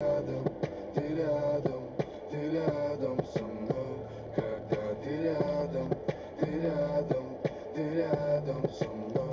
рядом, ты рядом, ты рядом со мной. Когда ты рядом, ты рядом, ты рядом со мной.